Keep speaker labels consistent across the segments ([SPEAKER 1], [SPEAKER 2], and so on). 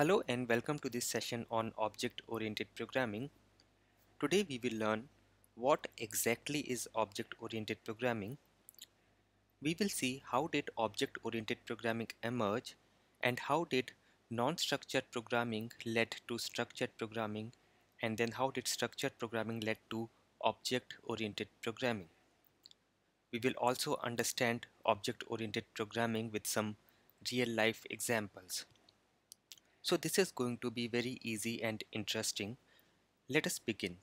[SPEAKER 1] Hello and welcome to this session on object-oriented programming. Today we will learn what exactly is object-oriented programming. We will see how did object-oriented programming emerge and how did non-structured programming led to structured programming and then how did structured programming led to object-oriented programming. We will also understand object-oriented programming with some real-life examples. So this is going to be very easy and interesting. Let us begin.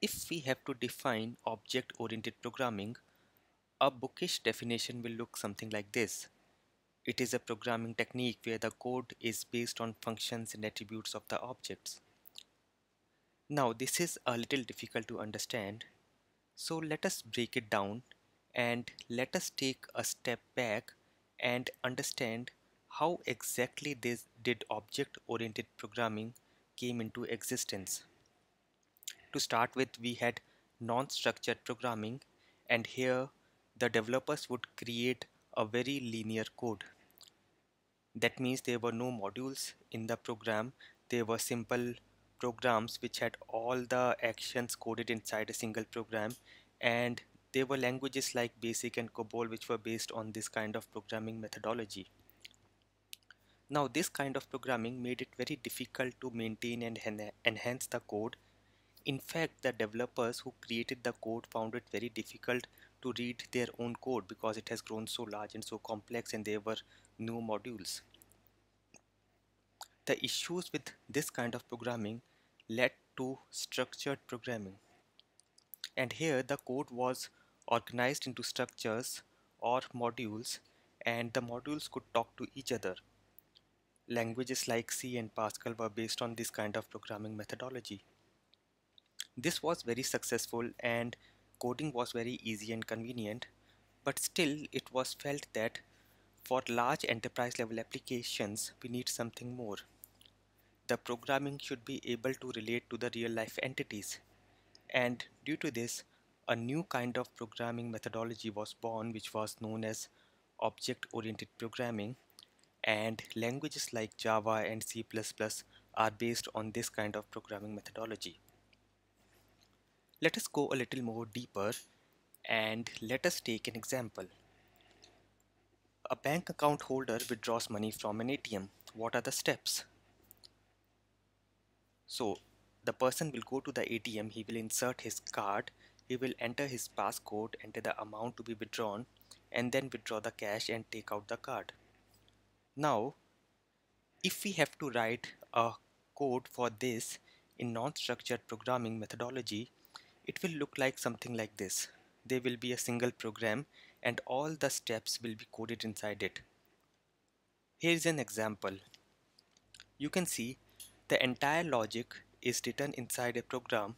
[SPEAKER 1] If we have to define object-oriented programming, a bookish definition will look something like this. It is a programming technique where the code is based on functions and attributes of the objects. Now this is a little difficult to understand, so let us break it down and let us take a step back and understand how exactly this did object-oriented programming came into existence. To start with, we had non-structured programming and here the developers would create a very linear code. That means there were no modules in the program, there were simple programs which had all the actions coded inside a single program and there were languages like BASIC and COBOL which were based on this kind of programming methodology. Now this kind of programming made it very difficult to maintain and enhance the code. In fact, the developers who created the code found it very difficult to read their own code because it has grown so large and so complex and there were no modules. The issues with this kind of programming led to structured programming. And here the code was organized into structures or modules and the modules could talk to each other languages like C and Pascal were based on this kind of programming methodology. This was very successful and coding was very easy and convenient, but still it was felt that for large enterprise level applications we need something more. The programming should be able to relate to the real life entities and due to this a new kind of programming methodology was born which was known as object oriented programming and languages like Java and C++ are based on this kind of programming methodology. Let us go a little more deeper and let us take an example. A bank account holder withdraws money from an ATM. What are the steps? So the person will go to the ATM, he will insert his card, he will enter his passcode, enter the amount to be withdrawn and then withdraw the cash and take out the card. Now, if we have to write a code for this in non-structured programming methodology, it will look like something like this. There will be a single program and all the steps will be coded inside it. Here is an example. You can see the entire logic is written inside a program.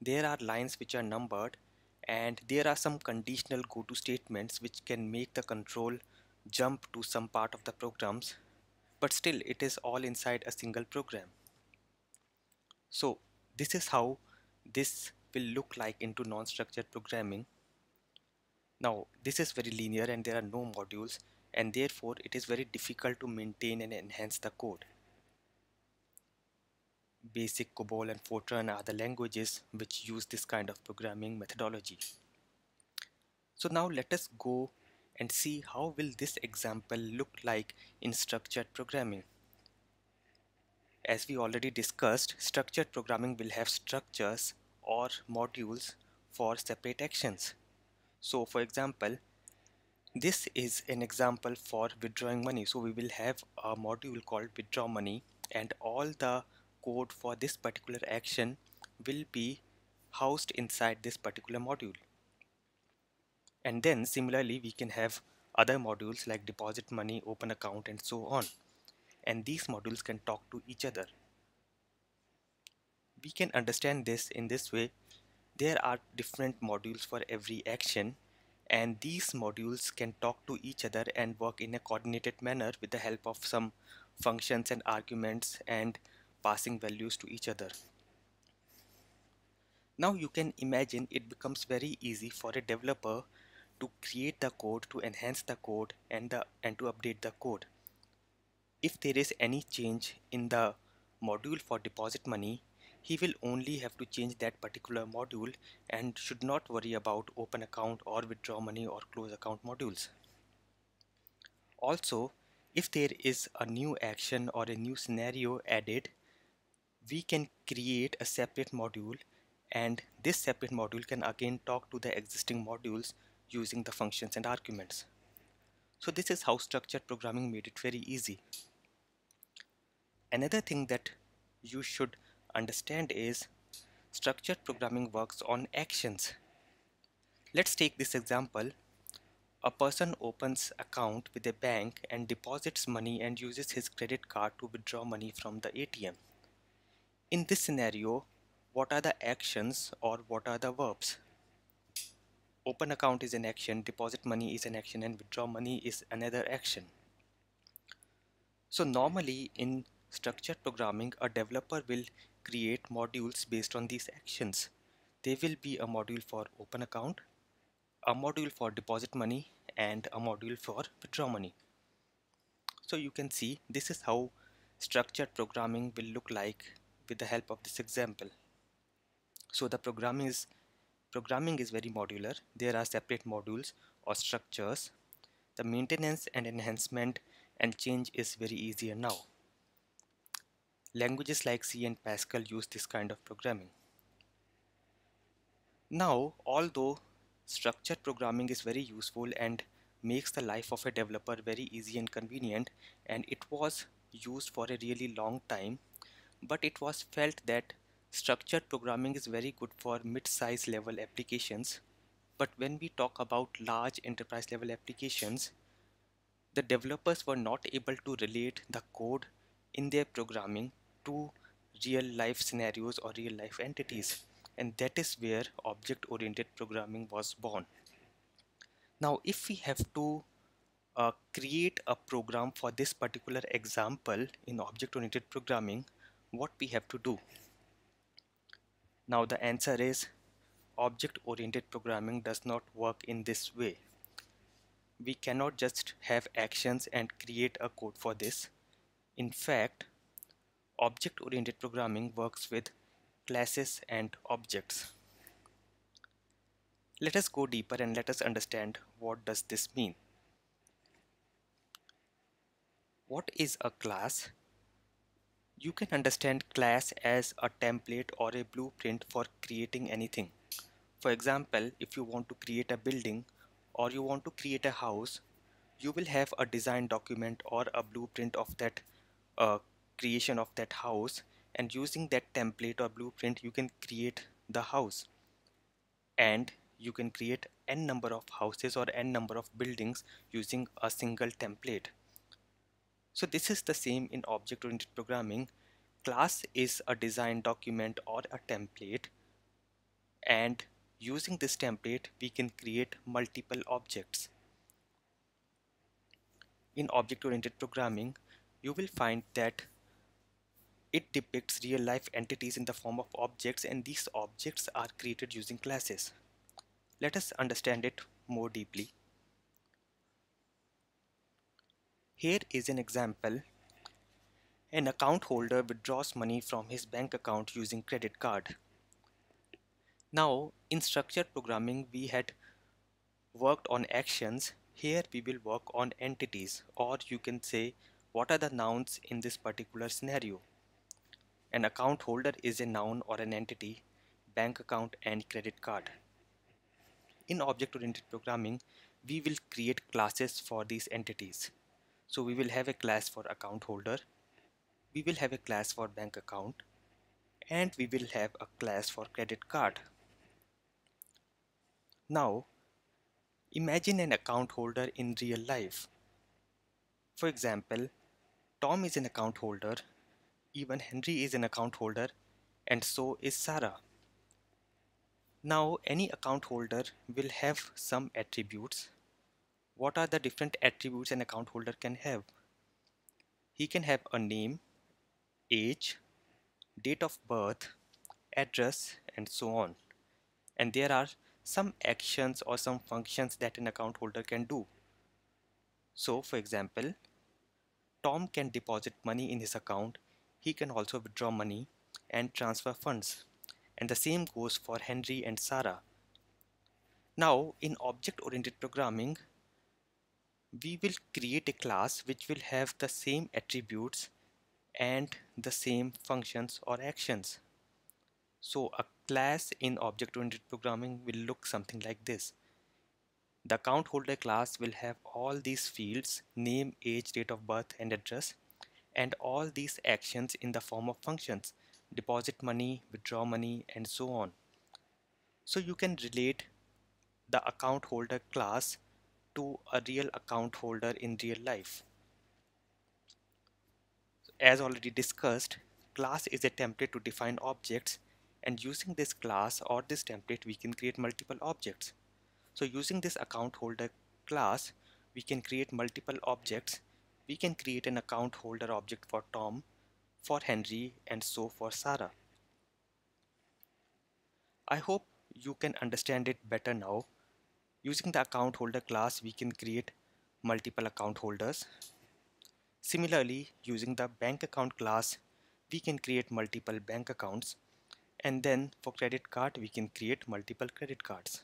[SPEAKER 1] There are lines which are numbered and there are some conditional go-to statements which can make the control jump to some part of the programs but still it is all inside a single program. So this is how this will look like into non-structured programming. Now this is very linear and there are no modules and therefore it is very difficult to maintain and enhance the code. Basic COBOL and Fortran are the languages which use this kind of programming methodology. So now let us go and see how will this example look like in structured programming. As we already discussed, structured programming will have structures or modules for separate actions. So for example, this is an example for withdrawing money. So we will have a module called withdraw money and all the code for this particular action will be housed inside this particular module and then similarly we can have other modules like deposit money open account and so on. And these modules can talk to each other. We can understand this in this way. There are different modules for every action and these modules can talk to each other and work in a coordinated manner with the help of some functions and arguments and passing values to each other. Now you can imagine it becomes very easy for a developer to create the code to enhance the code and the and to update the code if there is any change in the module for deposit money, he will only have to change that particular module and should not worry about open account or withdraw money or close account modules. Also, if there is a new action or a new scenario added, we can create a separate module and this separate module can again talk to the existing modules using the functions and arguments. So this is how structured programming made it very easy. Another thing that you should understand is structured programming works on actions. Let's take this example. A person opens account with a bank and deposits money and uses his credit card to withdraw money from the ATM. In this scenario, what are the actions or what are the verbs? Open account is an action, deposit money is an action and withdraw money is another action. So normally in structured programming, a developer will create modules based on these actions. There will be a module for open account, a module for deposit money and a module for withdraw money. So you can see this is how structured programming will look like with the help of this example. So the programming is programming is very modular. There are separate modules or structures. The maintenance and enhancement and change is very easier now. Languages like C and Pascal use this kind of programming. Now, although structured programming is very useful and makes the life of a developer very easy and convenient and it was used for a really long time but it was felt that structured programming is very good for mid-size level applications. But when we talk about large enterprise level applications the developers were not able to relate the code in their programming to real life scenarios or real life entities. And that is where object oriented programming was born. Now if we have to uh, create a program for this particular example in object oriented programming what we have to do now the answer is object oriented programming does not work in this way we cannot just have actions and create a code for this in fact Object-oriented programming works with classes and objects. Let us go deeper and let us understand what does this mean. What is a class? You can understand class as a template or a blueprint for creating anything. For example, if you want to create a building or you want to create a house, you will have a design document or a blueprint of that uh, creation of that house. And using that template or blueprint you can create the house. And you can create n number of houses or n number of buildings using a single template so this is the same in object oriented programming class is a design document or a template and using this template we can create multiple objects in object oriented programming you will find that it depicts real-life entities in the form of objects and these objects are created using classes. Let us understand it more deeply. Here is an example. An account holder withdraws money from his bank account using credit card. Now in structured programming we had worked on actions. Here we will work on entities or you can say what are the nouns in this particular scenario. An account holder is a noun or an entity, bank account and credit card. In object-oriented programming, we will create classes for these entities. So we will have a class for account holder, we will have a class for bank account, and we will have a class for credit card. Now, imagine an account holder in real life. For example, Tom is an account holder even Henry is an account holder and so is Sarah. Now any account holder will have some attributes. What are the different attributes an account holder can have? He can have a name, age, date of birth, address and so on. And there are some actions or some functions that an account holder can do. So for example, Tom can deposit money in his account, he can also withdraw money and transfer funds. And the same goes for Henry and Sarah. Now, in object-oriented programming, we will create a class which will have the same attributes and the same functions or actions. So a class in object-oriented programming will look something like this. The account holder class will have all these fields, name, age, date of birth and address and all these actions in the form of functions, deposit money, withdraw money and so on. So you can relate the account holder class to a real account holder in real life. As already discussed, class is a template to define objects and using this class or this template we can create multiple objects. So using this account holder class we can create multiple objects. We can create an account holder object for Tom, for Henry and so for Sarah. I hope you can understand it better now. Using the account holder class we can create multiple account holders. Similarly, using the bank account class, we can create multiple bank accounts. And then for credit card, we can create multiple credit cards.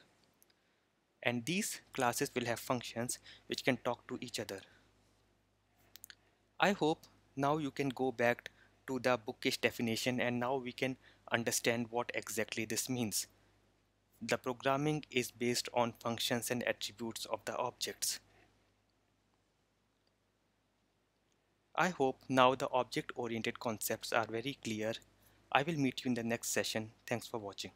[SPEAKER 1] And these classes will have functions which can talk to each other. I hope now you can go back to the bookish definition and now we can understand what exactly this means. The programming is based on functions and attributes of the objects. I hope now the object-oriented concepts are very clear. I will meet you in the next session. Thanks for watching.